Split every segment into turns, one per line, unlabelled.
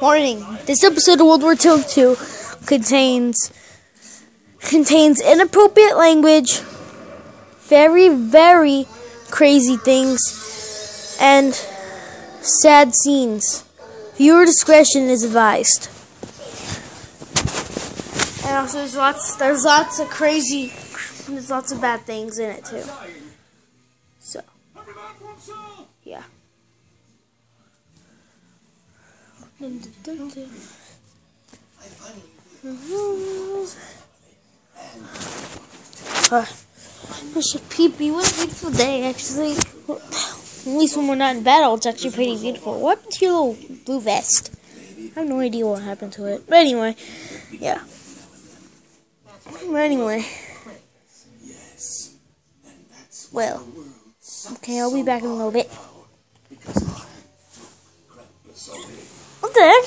Warning: This episode of World War Toad 2 contains contains inappropriate language, very very crazy things, and sad scenes. Viewer discretion is advised. And also, there's lots there's lots of crazy, there's lots of bad things in it too. So, yeah. Uh, it's a peepee. What a beautiful day, actually. At least when we're not in battle, it's actually pretty beautiful. What happened to your little blue vest? I have no idea what happened to it. But anyway, yeah. But anyway. Well, okay, I'll be back in a little bit. What the heck?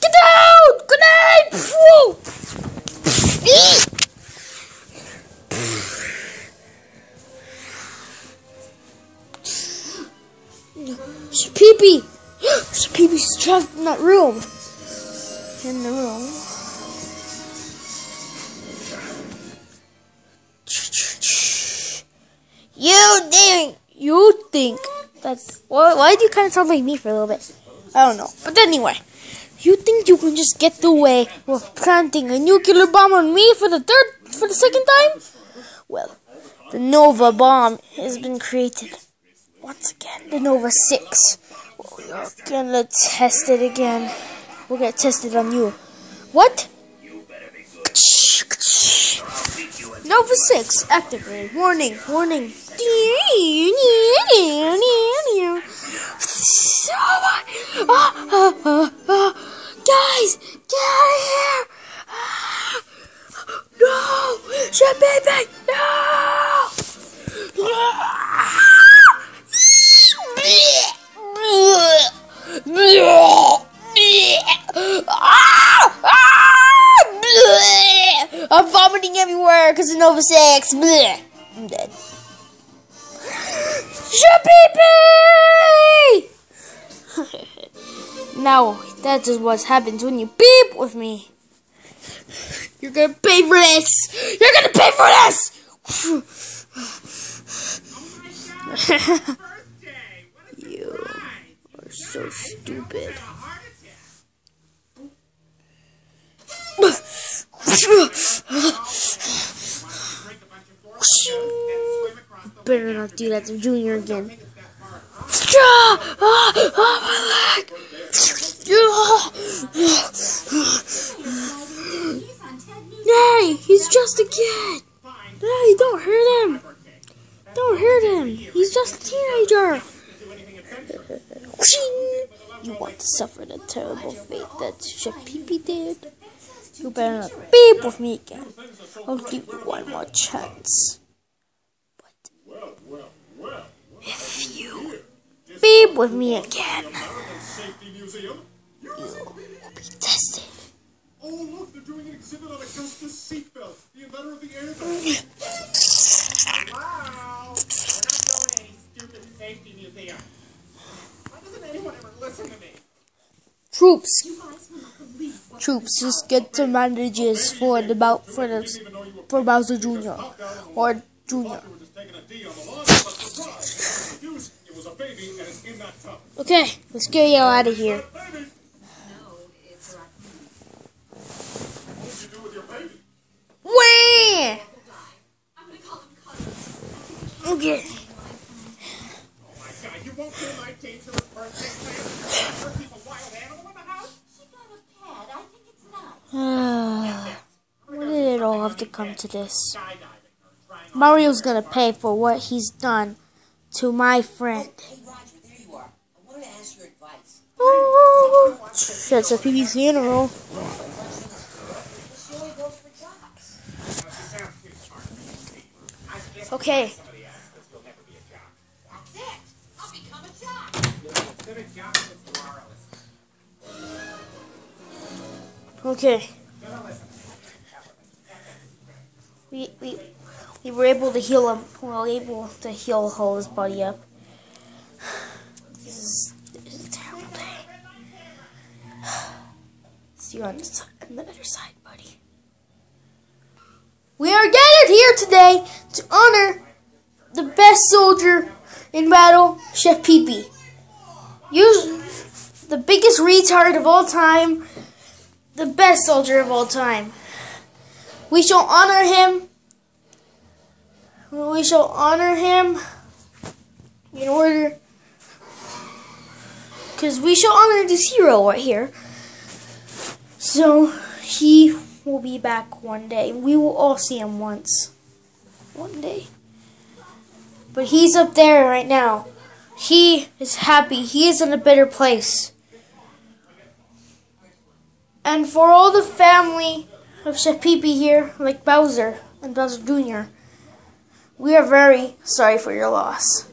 Get out! Grenade! Whoa! Eek! It's pee-pee! It's pee-pee's trapped in that room. In the room. You think you think that why, why do you kind of sound like me for a little bit? I don't know. But anyway, you think you can just get away with planting a nuclear bomb on me for the third for the second time? Well, the Nova bomb has been created once again. The Nova Six. We are gonna test it again. We're gonna test it on you. What? Nova 6 activated. Warning, warning. Guys, get out of here! Ah, no! Shut baby! Of 6. Blech. I'm dead. Chef Pee Pee! now, that is what happens when you beep with me. You're gonna pay for this! You're gonna pay for this! you are so stupid. Better not do that to Junior again. Ah, ah, ah, my leg! Hey, he's just a kid. Hey, don't hurt him. Don't hurt him. He's just a teenager. You want to suffer the terrible fate that Chef Pee Pee did? You better not beep with me again. I'll give you one more chance. But if you beep with me again, you will be tested.
Oh, look, they're doing an exhibit on Augustus seatbelt, the inventor of the airbag. wow! We're not going to any stupid safety museum. Why doesn't anyone ever listen to me?
Troops, troops, just get some bandages for the Bow for the for Bowser Jr. or Junior. Okay, let's get y'all out of here. Wah! Okay. Why did it all have to come to this? Mario's gonna pay for what he's done to my friend.
Hey, Roger, there you are. I wanted to ask your advice.
Oh, that's a PB funeral.
This only goes for jocks.
Okay,
somebody else because you'll never be a jock.
That's it. I'll become a jock.
Instead of jock, it's moralist.
okay.
No, no, listen.
We we we were able to heal him. We were able to heal all his body up. This is, this is a terrible day. See you on the, on the other side, buddy. We are gathered here today to honor the best soldier in battle, Chef Peepee. Pee. You, the biggest retard of all time, the best soldier of all time. We shall honor him. We shall honor him in order. Because we shall honor this hero right here. So he will be back one day. We will all see him once. One day. But he's up there right now. He is happy. He is in a better place. And for all the family of Pee here, like Bowser and Bowser Jr., we are very sorry for your loss.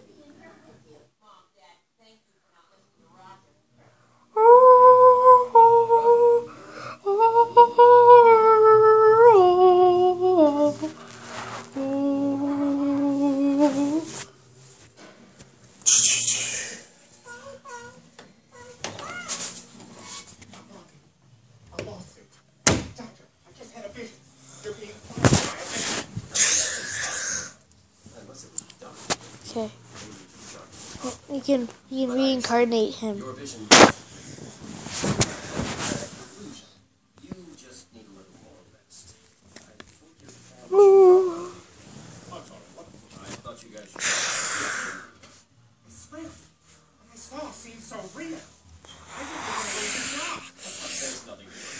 A lawsuit. Doctor, I just had a vision. You're being fired.
Okay. You can you can reincarnate him.
Your vision. You just need a little more rest. I think your family. I thought you guys.
I swear, what I saw seemed so real. I didn't want to lose the job.
There's nothing to worry.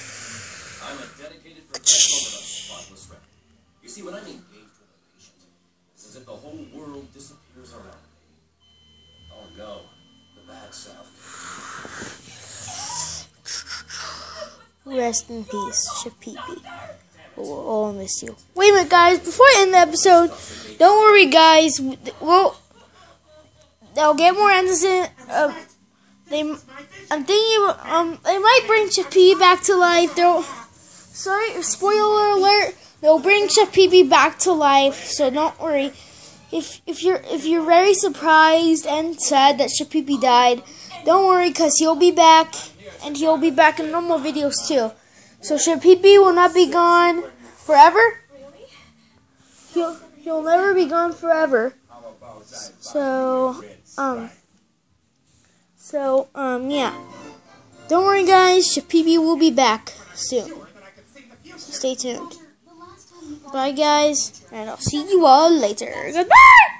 I'm a dedicated professional with a spotless record. You see, when I'm engaged with a patient, it's as if the whole world disappears around me. Oh no, the bad stuff.
Rest in peace, Chef Pee Pee. We'll all miss you. Wait a minute, guys. Before I end the episode, don't worry, guys. We'll they'll get more innocent. Uh, they, I'm thinking, um, they might bring Chef back to life. They'll, sorry, spoiler alert. They'll bring Chef back to life. So don't worry. If if you're if you're very surprised and sad that Chef died, don't worry, cause he'll be back, and he'll be back in normal videos too. So Pee will not be gone forever. He'll he'll never be gone forever. So um. So um yeah. Don't worry, guys. Pee will be back soon.
Future.
Stay tuned. Bye, guys, and I'll see you all later. Goodbye.